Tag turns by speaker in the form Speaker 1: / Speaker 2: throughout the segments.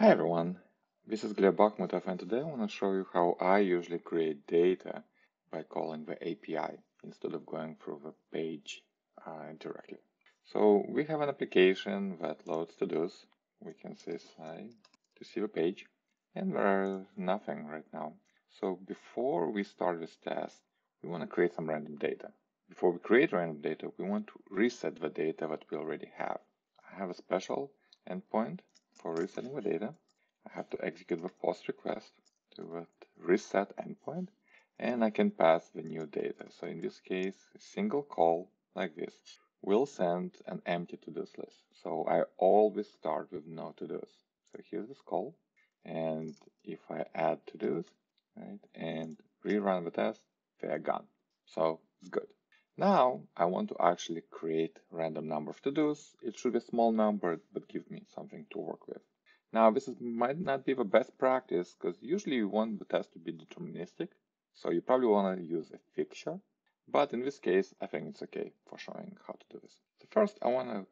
Speaker 1: Hi everyone, this is Gleb Bahmutov and today I want to show you how I usually create data by calling the API instead of going through the page uh, directly. So we have an application that loads to-dos. We can say to see the page and there's nothing right now. So before we start this test, we want to create some random data. Before we create random data, we want to reset the data that we already have. I have a special endpoint for resetting the data, I have to execute the post request to uh, the reset endpoint, and I can pass the new data. So in this case, a single call like this will send an empty to-dos list. So I always start with no to-dos. So here's this call, and if I add to-dos, right, and rerun the test, they are gone. So it's good. Now I want to actually create random number of to-dos. It should be a small number, but give me something to work with. Now this is, might not be the best practice because usually you want the test to be deterministic. So you probably want to use a fixture. But in this case, I think it's okay for showing how to do this. So first I want to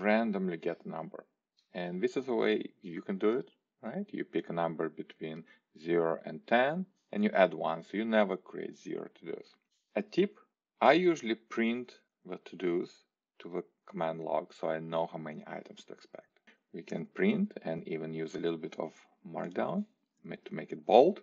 Speaker 1: randomly get a number. And this is the way you can do it, right? You pick a number between 0 and 10 and you add 1. So you never create 0 to-dos. A tip I usually print the to-dos to the command log so I know how many items to expect. We can print and even use a little bit of markdown to make it bold.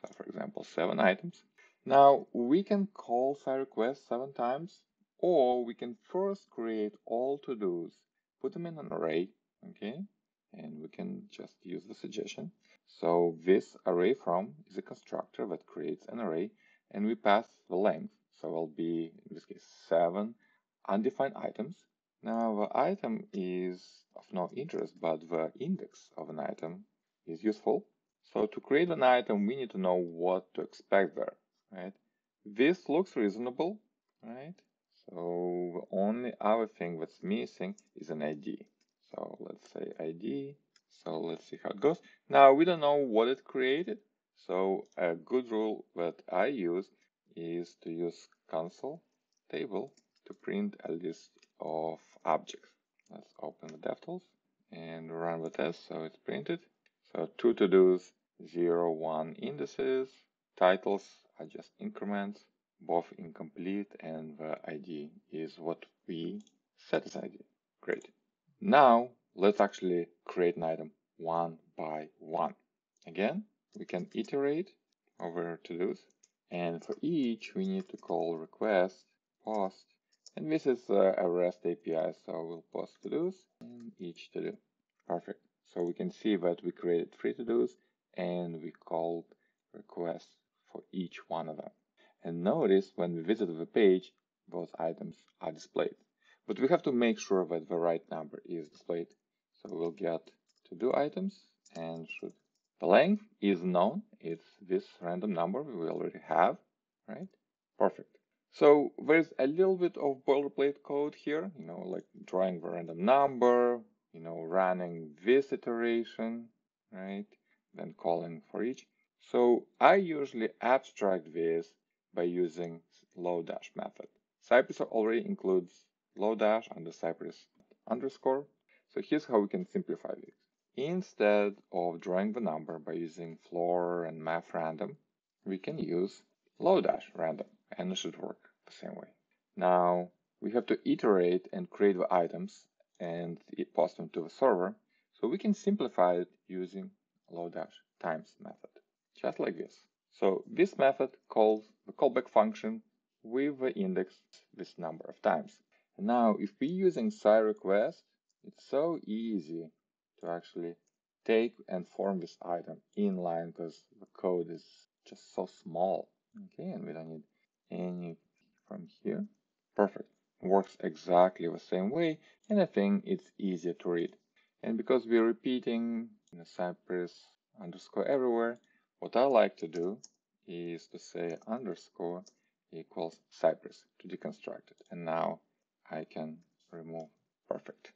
Speaker 1: So for example, seven items. Now we can call cy.request seven times, or we can first create all to-dos, put them in an array, okay? And we can just use the suggestion. So this array from is a constructor that creates an array and we pass the length so it'll be, in this case, seven undefined items. Now the item is of no interest, but the index of an item is useful. So to create an item, we need to know what to expect there, right? This looks reasonable, right? So the only other thing that's missing is an ID. So let's say ID. So let's see how it goes. Now we don't know what it created. So a good rule that I use is to use console table to print a list of objects. Let's open the DevTools and run the test so it's printed. So two to-dos, zero, one indices, titles are just increments, both incomplete and the ID is what we set as ID. Great. Now let's actually create an item one by one. Again, we can iterate over to-dos and for each we need to call request post and this is uh, a REST API, so we'll post to-dos in each to-do. Perfect. So we can see that we created three to-dos and we called requests for each one of them. And notice when we visit the page, those items are displayed. But we have to make sure that the right number is displayed. So we'll get to-do items and should length is known. It's this random number we already have, right? Perfect. So there's a little bit of boilerplate code here, you know, like drawing the random number, you know, running this iteration, right? Then calling for each. So I usually abstract this by using Lodash method. Cypress already includes Lodash under Cypress underscore. So here's how we can simplify this. Instead of drawing the number by using floor and math random, we can use Lodash random and it should work the same way. Now we have to iterate and create the items and post them to the server. So we can simplify it using Lodash times method, just like this. So this method calls the callback function with the index this number of times. Now if we're using cy.request, it's so easy to actually take and form this item inline because the code is just so small. Okay, and we don't need any from here. Perfect. Works exactly the same way, and I think it's easier to read. And because we're repeating in the Cypress underscore everywhere, what I like to do is to say underscore equals Cypress to deconstruct it. And now I can remove perfect.